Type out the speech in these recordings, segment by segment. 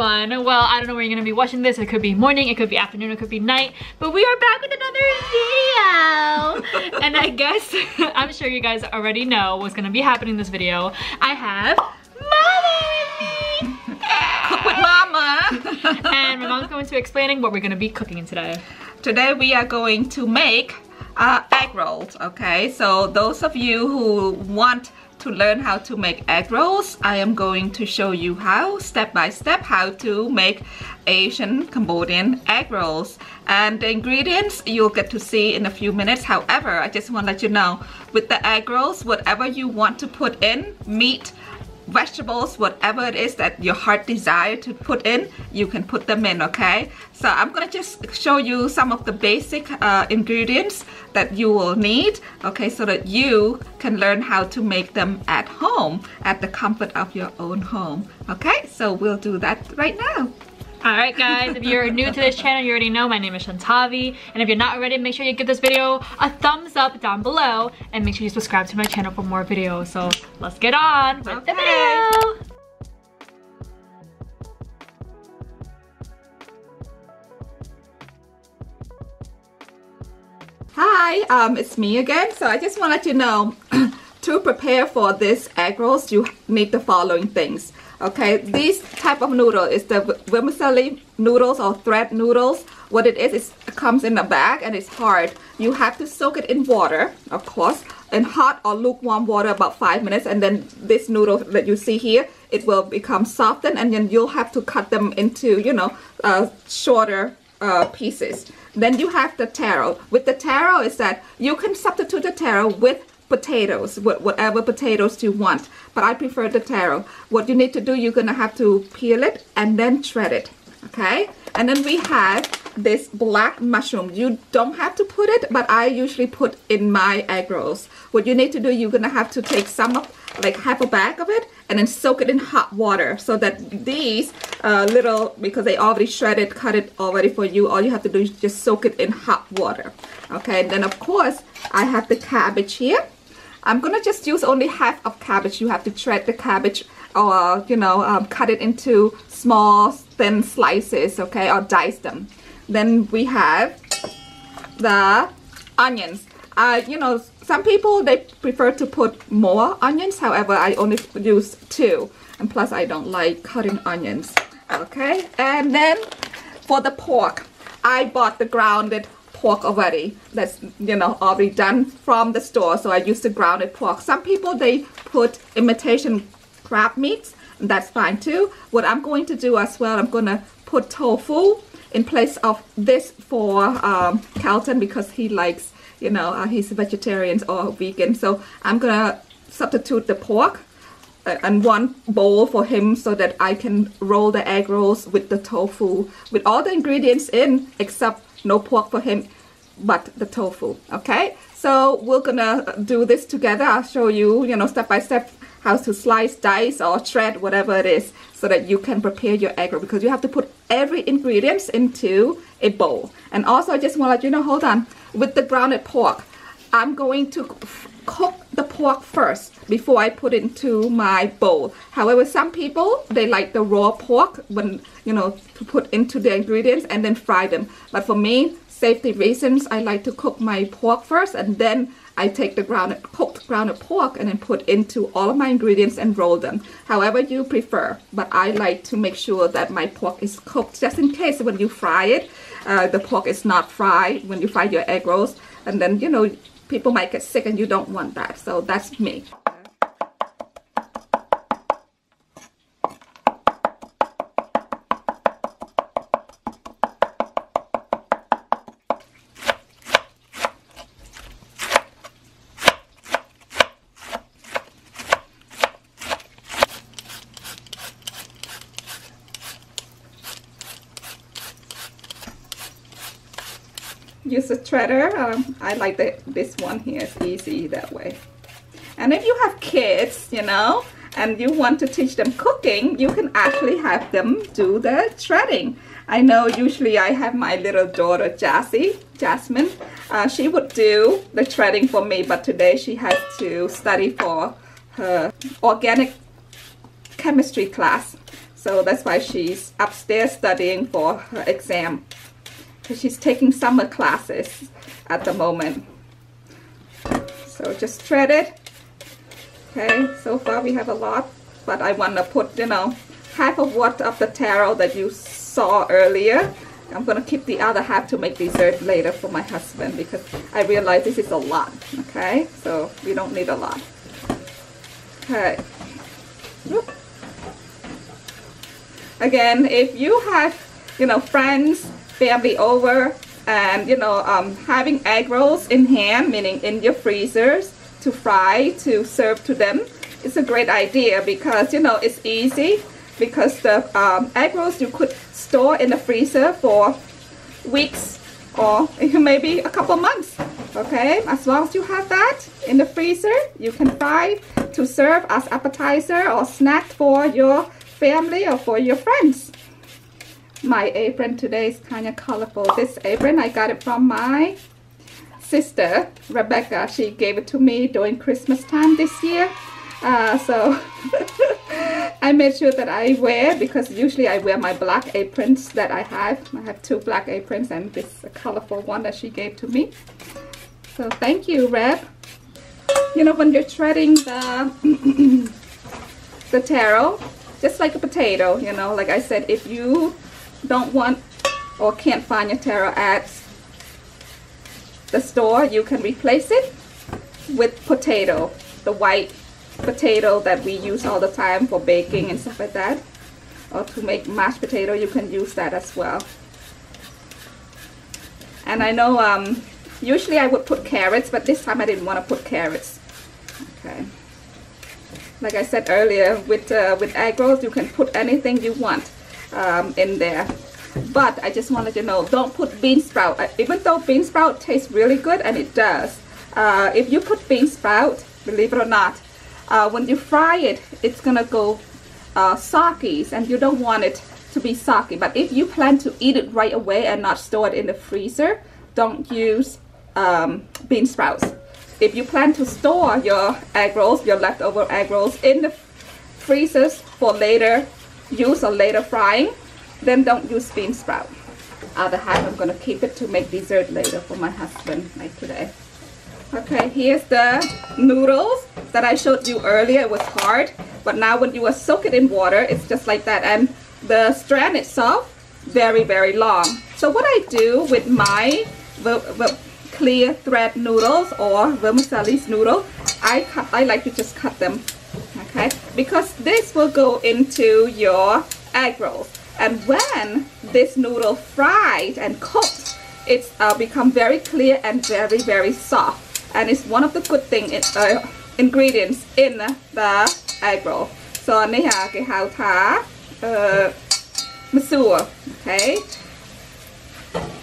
everyone. Well, I don't know where you're gonna be watching this. It could be morning, it could be afternoon, it could be night. But we are back with another video. and I guess, I'm sure you guys already know what's gonna be happening in this video. I have Mama with Mama. and my mom's going to be explaining what we're gonna be cooking today. Today we are going to make uh, egg rolls, okay? So those of you who want to learn how to make egg rolls, I am going to show you how, step by step, how to make Asian Cambodian egg rolls. And the ingredients you'll get to see in a few minutes. However, I just want to let you know, with the egg rolls, whatever you want to put in, meat, vegetables, whatever it is that your heart desire to put in, you can put them in, okay? So I'm gonna just show you some of the basic uh, ingredients that you will need, okay, so that you can learn how to make them at home, at the comfort of your own home, okay? So we'll do that right now. Alright guys, if you're new to this channel, you already know my name is Chanthavy. And if you're not already, make sure you give this video a thumbs up down below. And make sure you subscribe to my channel for more videos. So let's get on with okay. the video. Hi, um, it's me again. So I just want to let you know, to prepare for this egg rolls, you need the following things. Okay, this type of noodle is the vermicelli noodles or thread noodles. What it is, it comes in a bag and it's hard. You have to soak it in water, of course, in hot or lukewarm water about five minutes. And then this noodle that you see here, it will become softened and then you'll have to cut them into, you know, uh, shorter uh, pieces. Then you have the taro. With the taro is that you can substitute the taro with potatoes, whatever potatoes you want. But I prefer the taro. What you need to do, you're gonna have to peel it and then shred it, okay? And then we have this black mushroom. You don't have to put it, but I usually put in my egg rolls. What you need to do, you're gonna have to take some of, like half a bag of it, and then soak it in hot water so that these uh, little, because they already shredded, cut it already for you, all you have to do is just soak it in hot water. Okay, and then of course, I have the cabbage here. I'm gonna just use only half of cabbage. You have to shred the cabbage or, you know, um, cut it into small, thin slices, okay, or dice them. Then we have the onions. Uh, you know, some people, they prefer to put more onions. However, I only use two. And plus, I don't like cutting onions, okay? And then for the pork, I bought the grounded pork already. That's you know already done from the store. So I use the grounded pork. Some people they put imitation crab meats and that's fine too. What I'm going to do as well I'm gonna put tofu in place of this for um, Carlton because he likes you know uh, he's vegetarian or vegan. So I'm gonna substitute the pork uh, and one bowl for him so that I can roll the egg rolls with the tofu with all the ingredients in except no pork for him but the tofu okay? So we're gonna do this together. I'll show you you know step by step how to slice dice or shred whatever it is so that you can prepare your egg roll because you have to put every ingredients into a bowl. And also I just want to let you know hold on with the grounded pork I'm going to cook the pork first before I put into my bowl. However, some people, they like the raw pork when, you know, to put into the ingredients and then fry them. But for me, safety reasons, I like to cook my pork first and then I take the grounded, cooked grounded pork and then put into all of my ingredients and roll them. However you prefer, but I like to make sure that my pork is cooked just in case when you fry it, uh, the pork is not fried when you fry your egg rolls. And then, you know, people might get sick and you don't want that. So that's me. Use a shredder. Um, I like the, this one here. It's easy that way. And if you have kids, you know, and you want to teach them cooking, you can actually have them do the shredding. I know usually I have my little daughter Jassy, Jasmine. Uh, she would do the shredding for me, but today she has to study for her organic chemistry class. So that's why she's upstairs studying for her exam. Because she's taking summer classes at the moment. So just shred it. Okay, so far we have a lot, but I want to put, you know, half of what of the taro that you saw earlier. I'm going to keep the other half to make dessert later for my husband because I realize this is a lot, okay? So we don't need a lot. Okay. Again, if you have, you know, friends, family over, and, you know, um, having egg rolls in hand, meaning in your freezers, to fry, to serve to them, it's a great idea because, you know, it's easy because the um, egg rolls you could store in the freezer for weeks or maybe a couple months okay? As long as you have that in the freezer you can fry to serve as appetizer or snack for your family or for your friends my apron today is kind of colorful. This apron I got it from my sister Rebecca. She gave it to me during Christmas time this year. Uh, so I made sure that I wear because usually I wear my black aprons that I have. I have two black aprons and this a colorful one that she gave to me. So thank you Reb. You know when you're shredding the the taro just like a potato you know like I said if you don't want or can't find your taro at the store you can replace it with potato the white potato that we use all the time for baking and stuff like that. Or to make mashed potato you can use that as well. And I know um, usually I would put carrots but this time I didn't want to put carrots. Okay. Like I said earlier with uh, with egg rolls you can put anything you want um, in there but I just wanted to know don't put bean sprout even though bean sprout tastes really good and it does uh, if you put bean sprout believe it or not uh, when you fry it, it's gonna go uh, soggy and you don't want it to be soggy. But if you plan to eat it right away and not store it in the freezer, don't use um, bean sprouts. If you plan to store your egg rolls, your leftover egg rolls in the freezers for later use or later frying, then don't use bean sprout. Other half I'm gonna keep it to make dessert later for my husband like today. Okay, here's the noodles that I showed you earlier. It was hard, but now when you soak it in water, it's just like that. And the strand itself, very, very long. So what I do with my clear thread noodles or vermicelli noodle, I, cut, I like to just cut them, okay because this will go into your egg rolls. And when this noodle fried and cooked it's uh, become very clear and very very soft. And it's one of the good thing in, uh, ingredients in the egg roll. So này là masur okay?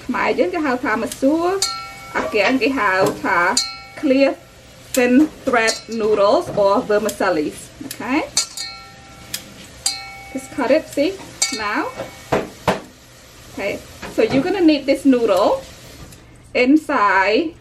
My đến cái masur again cái clear thin thread noodles or vermicelli okay just cut it see now okay so you're gonna need this noodle inside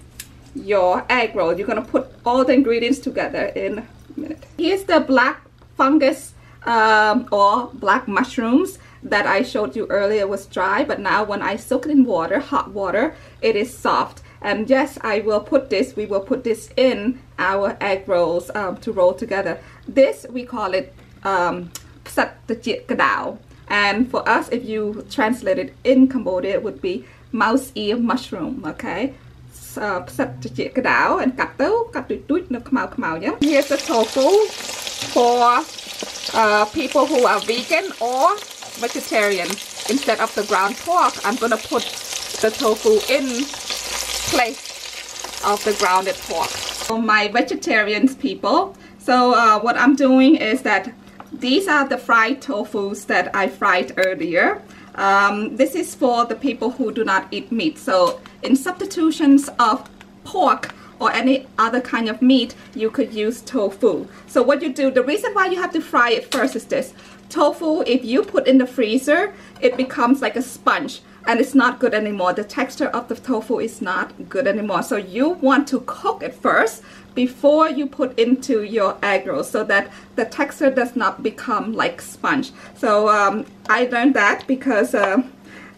your egg roll. You're gonna put all the ingredients together in a minute. Here's the black fungus um, or black mushrooms that I showed you earlier was dry, but now when I soak it in water, hot water, it is soft And yes, I will put this, we will put this in our egg rolls um, to roll together. This, we call it um, and for us, if you translate it in Cambodia, it would be mouse ear mushroom, okay? ផ្សិតត្រជាក្តៅ and កាត់ទៅកាត់ទួចៗនៅខ្មៅខ្មៅអញ្ចឹង Here's the tofu for uh, people who are vegan or vegetarian instead of the ground pork I'm gonna put the tofu in place of the grounded pork for my vegetarian people so uh, what I'm doing is that these are the fried tofus that I fried earlier um, this is for the people who do not eat meat. So in substitutions of pork or any other kind of meat, you could use tofu. So what you do, the reason why you have to fry it first is this. Tofu, if you put in the freezer, it becomes like a sponge. And it's not good anymore. The texture of the tofu is not good anymore. So you want to cook it first before you put into your egg rolls so that the texture does not become like sponge. So um, I learned that because uh,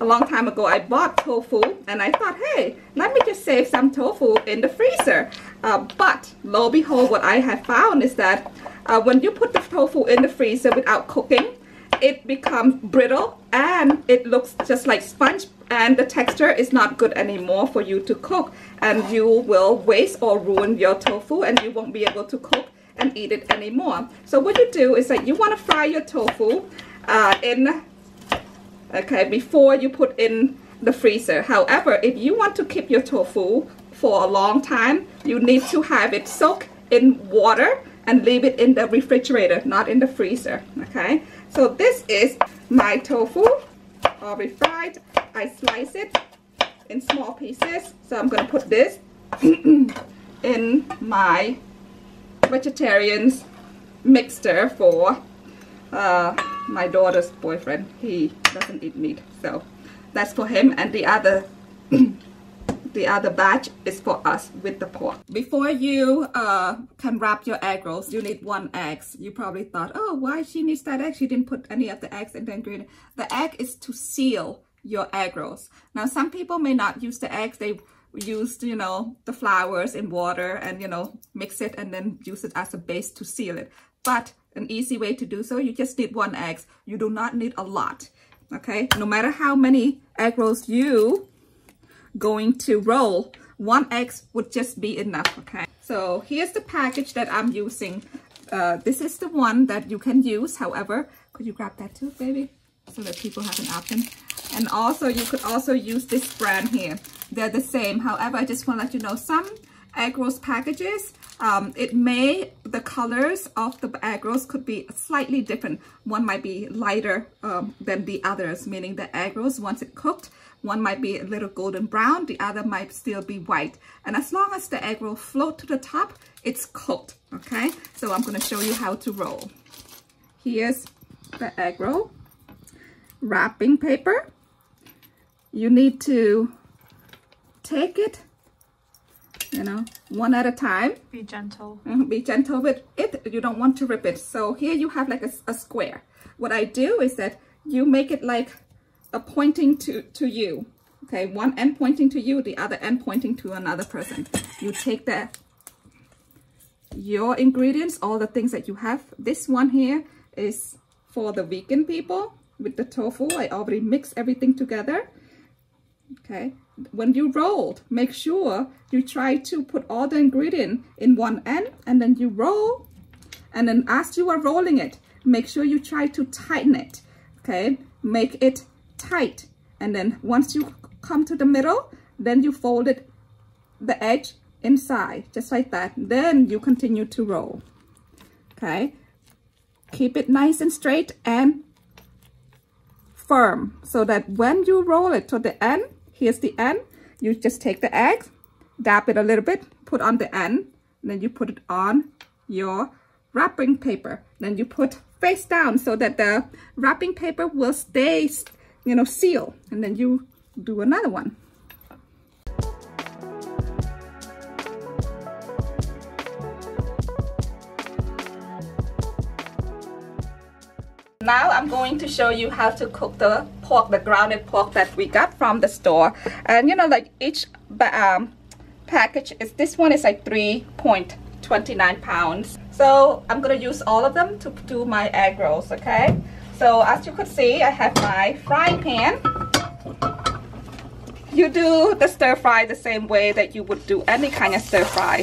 a long time ago I bought tofu and I thought, hey, let me just save some tofu in the freezer. Uh, but lo behold, what I have found is that uh, when you put the tofu in the freezer without cooking, it becomes brittle and it looks just like sponge and the texture is not good anymore for you to cook and you will waste or ruin your tofu and you won't be able to cook and eat it anymore. So what you do is that you want to fry your tofu uh, in, okay, before you put in the freezer. However, if you want to keep your tofu for a long time, you need to have it soak in water and leave it in the refrigerator, not in the freezer, okay? So this is my tofu, already fried. I slice it in small pieces. So I'm going to put this in my vegetarian's mixture for uh, my daughter's boyfriend. He doesn't eat meat, so that's for him. And the other the other batch is for us with the pork. Before you uh, can wrap your egg rolls, you need one egg. You probably thought, oh, why she needs that egg? She didn't put any of the eggs in the ingredient. The egg is to seal your egg rolls. Now, some people may not use the eggs. They use, you know, the flours in water and, you know, mix it and then use it as a base to seal it. But an easy way to do so, you just need one egg. You do not need a lot, okay? No matter how many egg rolls you going to roll, one egg would just be enough, okay? So here's the package that I'm using. Uh, this is the one that you can use. However, could you grab that too, baby? So that people have an option. And also, you could also use this brand here. They're the same. However, I just want to let you know, some egg rolls packages, um, it may, the colors of the egg rolls could be slightly different. One might be lighter um, than the others, meaning the egg rolls, once it cooked, one might be a little golden brown, the other might still be white. And as long as the egg roll float to the top, it's cooked, okay? So I'm gonna show you how to roll. Here's the egg roll. Wrapping paper. You need to take it, you know, one at a time. Be gentle. Mm-hmm, be gentle with it. You don't want to rip it. So here you have like a, a square. What I do is that you make it like a pointing to, to you. Okay, one end pointing to you, the other end pointing to another person. You take the your ingredients, all the things that you have. This one here is for the vegan people with the tofu. I already mix everything together. Okay, when you roll, make sure you try to put all the ingredient in one end and then you roll. And then as you are rolling it, make sure you try to tighten it. Okay, make it tight. And then once you come to the middle then you fold it the edge inside just like that. Then you continue to roll. Okay? Keep it nice and straight and firm so that when you roll it to the end here's the end. You just take the egg dab it a little bit put on the end. Then you put it on your wrapping paper. Then you put face down so that the wrapping paper will stay you know, seal. And then you do another one. Now I'm going to show you how to cook the pork, the grounded pork that we got from the store. And you know, like each um, package is, this one is like 3.29 pounds. So I'm gonna use all of them to do my egg rolls, okay? So as you could see, I have my frying pan. You do the stir fry the same way that you would do any kind of stir fry.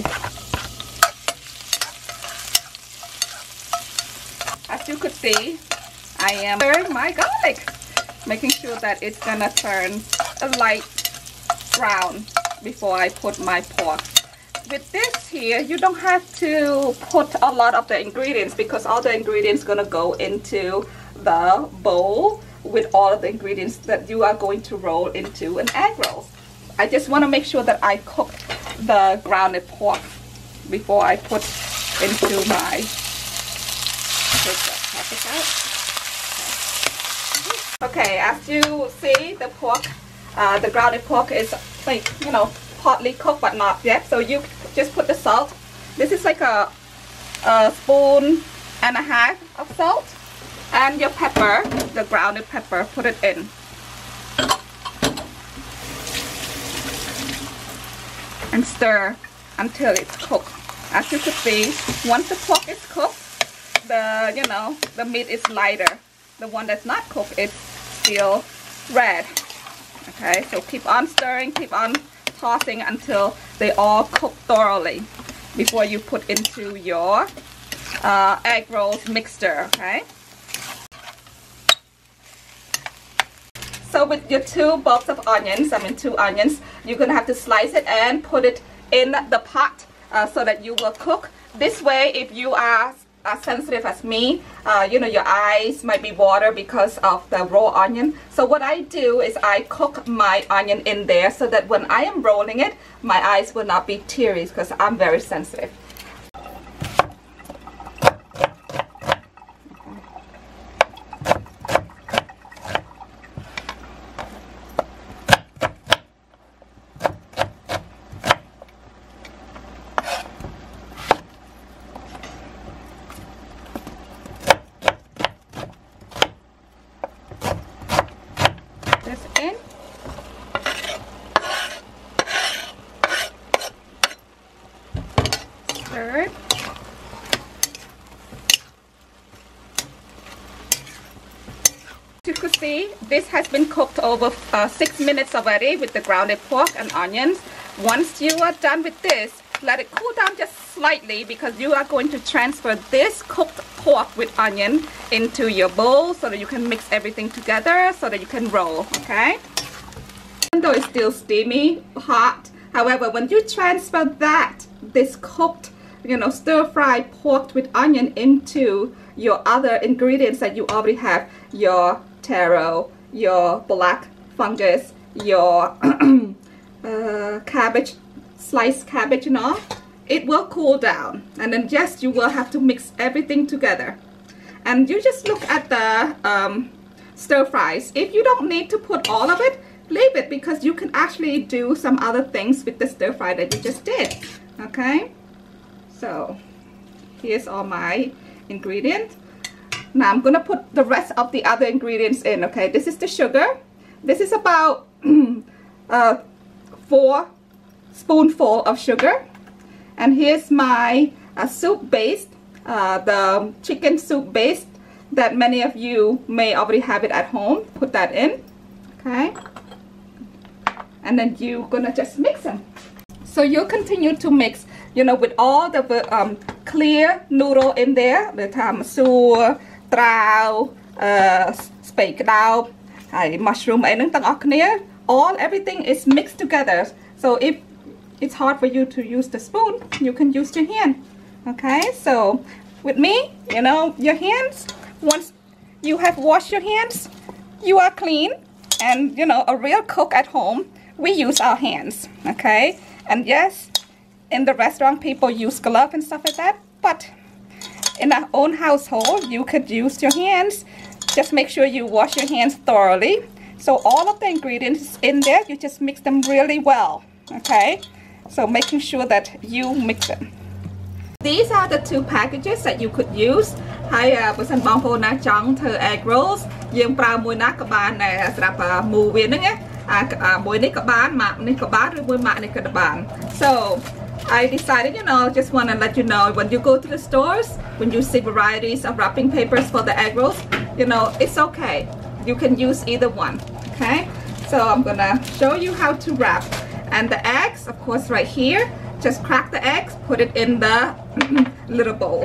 As you could see, I am stirring my garlic, making sure that it's gonna turn a light brown before I put my pork. With this here, you don't have to put a lot of the ingredients because all the ingredients gonna go into the bowl with all of the ingredients that you are going to roll into an egg roll. I just want to make sure that I cook the grounded pork before I put into my Okay, as you see, the pork uh, the grounded pork is like, you know, partly cooked but not yet. So you just put the salt. This is like a, a spoon and a half of salt. And your pepper, the grounded pepper, put it in. And stir until it's cooked. As you can see, once the pork is cooked, the, you know, the meat is lighter. The one that's not cooked is still red. Okay, so keep on stirring, keep on tossing until they all cook thoroughly before you put into your uh, egg rolls mixture, okay? So with your two bulbs of onions, I mean two onions, you're gonna have to slice it and put it in the pot uh, so that you will cook. This way, if you are as sensitive as me, uh, you know, your eyes might be water because of the raw onion. So what I do is I cook my onion in there so that when I am rolling it, my eyes will not be teary because I'm very sensitive. you could see, this has been cooked over uh, six minutes already with the grounded pork and onions. Once you are done with this, let it cool down just slightly because you are going to transfer this cooked pork with onion into your bowl so that you can mix everything together so that you can roll, okay? Even though it's still steamy, hot, however, when you transfer that, this cooked, you know, stir-fried pork with onion into your other ingredients that you already have, your taro, your black fungus, your uh, cabbage, sliced cabbage and all, it will cool down. And then just you will have to mix everything together. And you just look at the um, stir fries. If you don't need to put all of it, leave it because you can actually do some other things with the stir fry that you just did. Okay? So, here's all my ingredients. Now I'm gonna put the rest of the other ingredients in, okay? This is the sugar. This is about uh, four spoonful of sugar. And here's my uh, soup base, uh, the chicken soup base that many of you may already have it at home. Put that in, okay? And then you're gonna just mix them. So you'll continue to mix, you know, with all the um, clear noodle in there, the tamasur, ត្រាវអឺស្ពៃក្តោបហើយ mushroom អីហ្នឹងទាំងអស់គ្នា all everything is mixed together so if it's hard for you to use the spoon you can use your hand okay so with me you know your hands once you have washed your hands you are clean and you know a real cook at home we use our hands okay and yes in the restaurant people use glove and stuff like that but in our own household, you could use your hands. Just make sure you wash your hands thoroughly. So all of the ingredients in there, you just mix them really well, okay? So making sure that you mix them. These are the two packages that you could use ហើយបើសិនបងប្អូនណាចង់ធ្វើ egg rolls យើងប្រើមួយណាក៏បានដែរសម្រាប់មូវាហ្នឹងណាអាមួយនេះក៏បានម៉ាក់នេះក៏បានឬមួយម៉ាក់នេះក៏បាន so I decided, you know, just want to let you know when you go to the stores, when you see varieties of wrapping papers for the egg rolls, you know, it's okay. You can use either one, okay? So I'm gonna show you how to wrap. And the eggs, of course, right here, just crack the eggs, put it in the little bowl.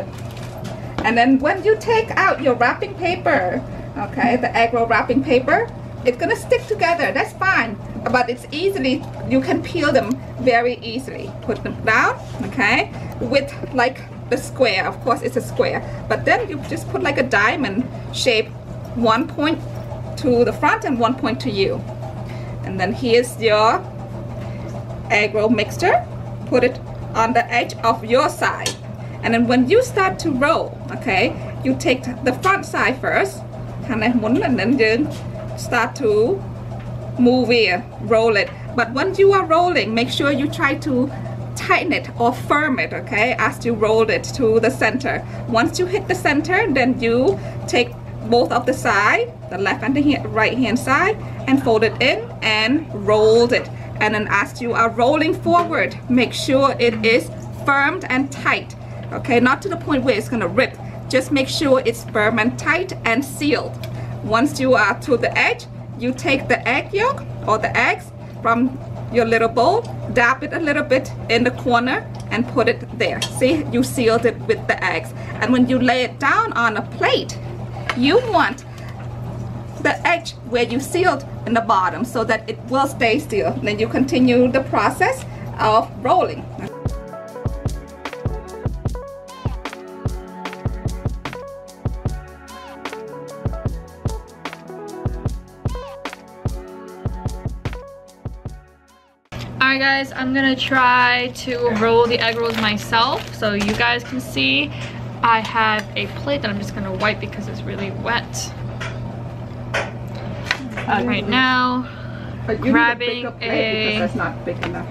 And then when you take out your wrapping paper, okay, the egg roll wrapping paper, it's gonna stick together, that's fine. But it's easily you can peel them very easily. Put them down okay? With like the square. Of course it's a square. But then you just put like a diamond shape one point to the front and one point to you. And then here's your egg roll mixture. Put it on the edge of your side. And then when you start to roll okay you take the front side first. and then start to move it, roll it. But once you are rolling, make sure you try to tighten it or firm it, okay, as you roll it to the center. Once you hit the center, then you take both of the side, the left and the right hand side, and fold it in and rolled it. And then as you are rolling forward, make sure it is firmed and tight, okay, not to the point where it's gonna rip. Just make sure it's firm and tight and sealed. Once you are to the edge, you take the egg yolk or the eggs from your little bowl, dab it a little bit in the corner and put it there. See, you sealed it with the eggs. And when you lay it down on a plate, you want the edge where you sealed in the bottom so that it will stay still. Then you continue the process of rolling. Guys, I'm gonna try to roll the egg rolls myself so you guys can see. I have a plate that I'm just gonna wipe because it's really wet. Uh, right now, grabbing a, that's not big enough.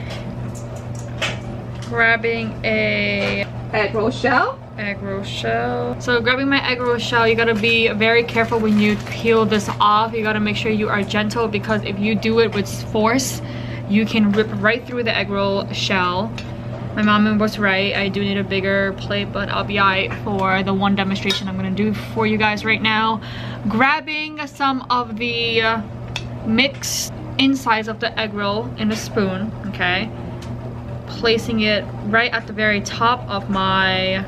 grabbing a Egg roll shell. egg roll shell. So grabbing my egg roll shell, you gotta be very careful when you peel this off. You gotta make sure you are gentle because if you do it with force, you can rip right through the egg roll shell. My mom was right, I do need a bigger plate, but I'll be alright for the one demonstration I'm gonna do for you guys right now. Grabbing some of the mixed insides of the egg roll in a spoon, okay? Placing it right at the very top of my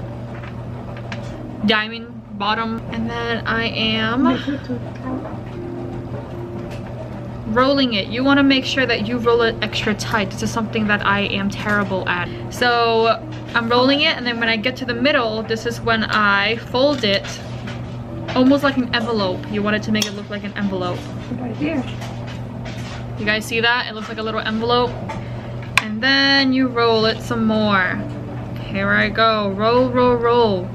diamond bottom. And then I am rolling it. You want to make sure that you roll it extra tight. This is something that i am terrible at. So i'm rolling it and then when i get to the middle this is when i fold it almost like an envelope. You want it to make it look like an envelope. Right here. you guys see that? It looks like a little envelope. And then you roll it some more. Here i go. Roll roll roll.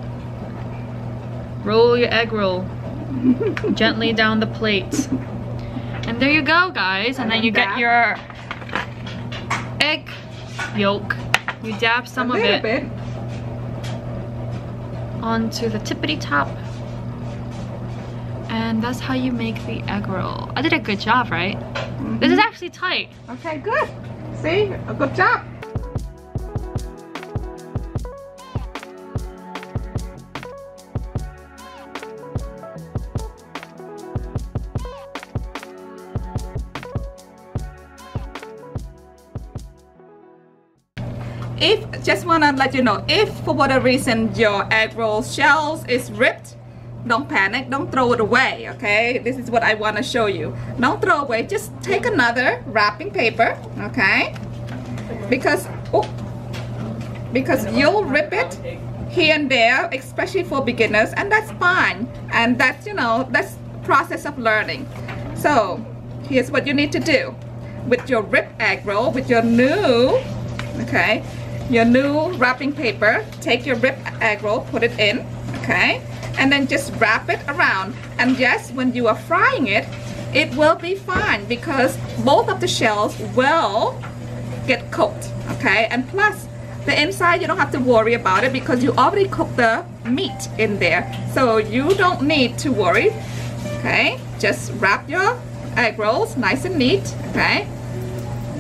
Roll your egg roll. Gently down the plate and there you go guys. And then you get your egg yolk. You dab some of it bit. onto the tippity top. And that's how you make the egg roll. I did a good job right? This is mm-hmm. actually tight. Okay, good. See, a good job. If, just wanna let you know, if for whatever reason your egg roll shells is ripped, don't panic, don't throw it away, okay? This is what I wanna show you. Don't throw away, just take another wrapping paper, okay? Because, oh, because you'll rip it here and there, especially for beginners, and that's fine. And that's, you know, that's process of learning. So, here's what you need to do. With your ripped egg roll, with your new, okay, your new wrapping paper, take your ripped egg roll, put it in, okay, and then just wrap it around. And yes, when you are frying it, it will be fine because both of the shells will get cooked, okay? And plus, the inside you don't have to worry about it because you already cooked the meat in there. So you don't need to worry, okay? Just wrap your egg rolls nice and neat, okay?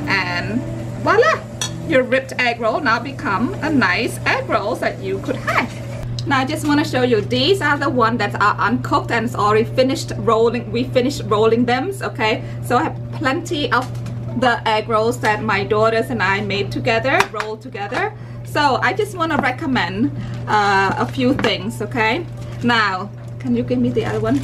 And voila! Your ripped egg roll now become a nice egg rolls that you could have. Now I just want to show you these are the ones that are uncooked and it's already finished rolling. We finished rolling them, okay? So I have plenty of the egg rolls that my daughters and I made together, rolled together. So I just want to recommend uh, a few things, okay? Now, can you give me the other one?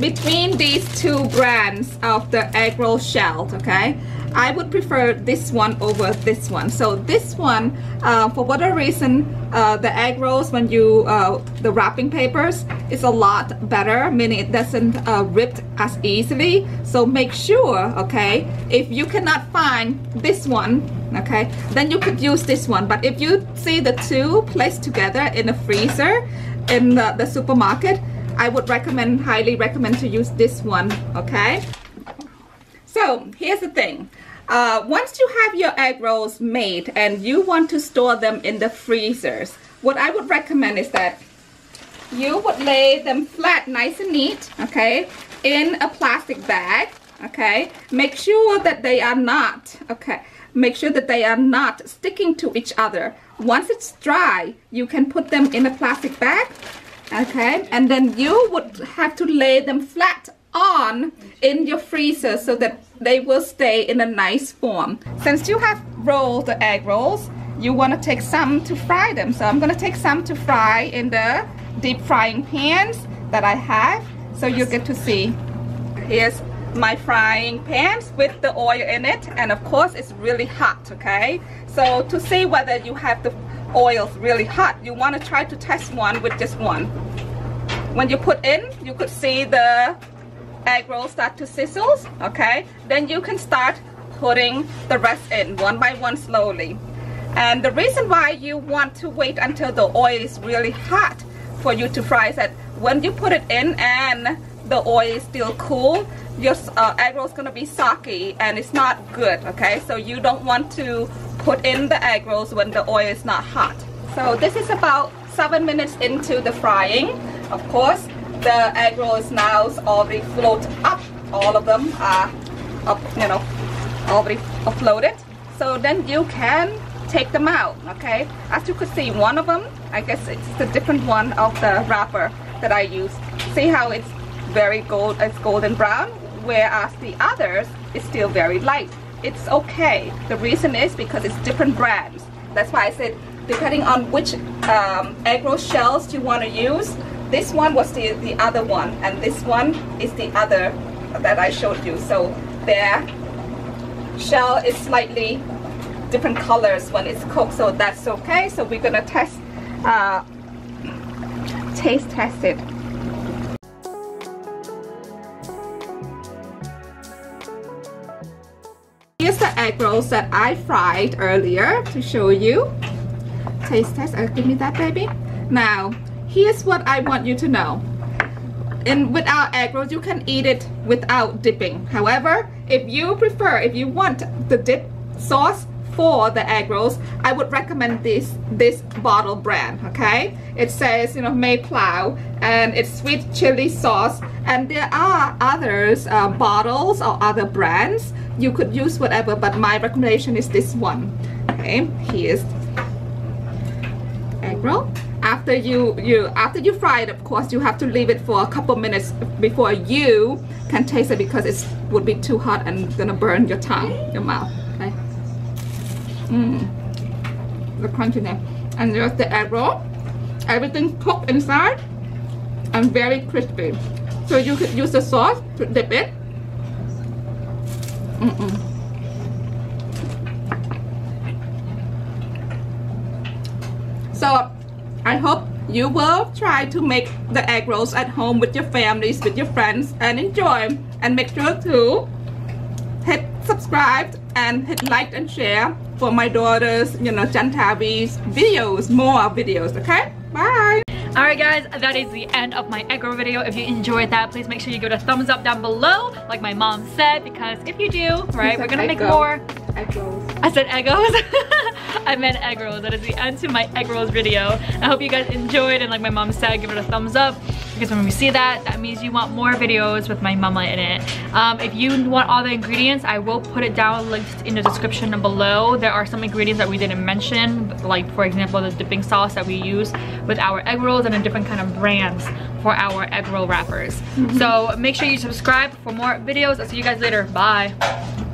Between these two brands of the egg roll shell, okay? I would prefer this one over this one. So this one, uh, for whatever reason, uh, the egg rolls when you, uh, the wrapping papers is a lot better, meaning it doesn't uh, rip as easily. So make sure, okay, if you cannot find this one, okay, then you could use this one. But if you see the two placed together in the freezer in the, the supermarket, I would recommend, highly recommend to use this one, okay? So here's the thing. Uh, once you have your egg rolls made and you want to store them in the freezers, what I would recommend is that you would lay them flat, nice and neat, okay, in a plastic bag, okay. Make sure that they are not, okay, make sure that they are not sticking to each other. Once it's dry, you can put them in a plastic bag, okay, and then you would have to lay them flat on in your freezer so that they will stay in a nice form. Since you have rolled the egg rolls, you want to take some to fry them. So I'm going to take some to fry in the deep frying pans that I have. So you get to see. Here's my frying pans with the oil in it. And of course it's really hot, okay? So to see whether you have the oils really hot, you want to try to test one with just one. When you put in, you could see the egg roll start to sizzle, okay? Then you can start putting the rest in one by one slowly. And the reason why you want to wait until the oil is really hot for you to fry is that when you put it in and the oil is still cool, your uh, egg roll is going to be soggy and it's not good, okay? So you don't want to put in the egg rolls when the oil is not hot. So this is about seven minutes into the frying. Of course, the egg roll is now already float up. All of them are, up, you know, already floated. So then you can take them out, okay? As you could see, one of them, I guess it's the different one of the wrapper that I use. See how it's very gold, it's golden brown, whereas the others is still very light. It's okay. The reason is because it's different brands. That's why I said, depending on which um, roll shells you want to use, this one was the, the other one, and this one is the other that I showed you. So their shell is slightly different colors when it's cooked, so that's okay. So we're gonna test, uh, taste test it. Here's the egg rolls that I fried earlier to show you. Taste test, uh, give me that baby. Now, here's what I want you to know. And without egg rolls, you can eat it without dipping. However, if you prefer, if you want the dip sauce for the egg rolls, I would recommend this this bottle brand. Okay, it says you know Mae Ploy and it's sweet chili sauce. And there are others uh, bottles or other brands. You could use whatever, but my recommendation is this one. Okay, here's egg roll after you you after you fry it of course you have to leave it for a couple minutes before you can taste it because it would be too hot and gonna burn your tongue your mouth mm. the crunchy there and there's the egg roll everything cooked inside and very crispy so you could use the sauce to dip it mm -mm. so I hope you will try to make the egg rolls at home with your families, with your friends and enjoy. And make sure to hit subscribe and hit like and share for my daughter's, you know, Chanthavy's videos, more videos, okay? Bye! Alright guys, that is the end of my egg roll video. If you enjoyed that, please make sure you give it a thumbs up down below, like my mom said, because if you do, right, we're gonna make more egg rolls. I said egg rolls. I meant egg rolls. That is the end to my egg rolls video. I hope you guys enjoyed and like my mom said, give it a thumbs up because when we see that, that means you want more videos with my mama in it. Um, if you want all the ingredients, I will put it down linked in the description below. There are some ingredients that we didn't mention, like for example, the dipping sauce that we use with our egg rolls and a different kind of brands for our egg roll wrappers. Mm -hmm. So make sure you subscribe for more videos. I'll see you guys later. Bye.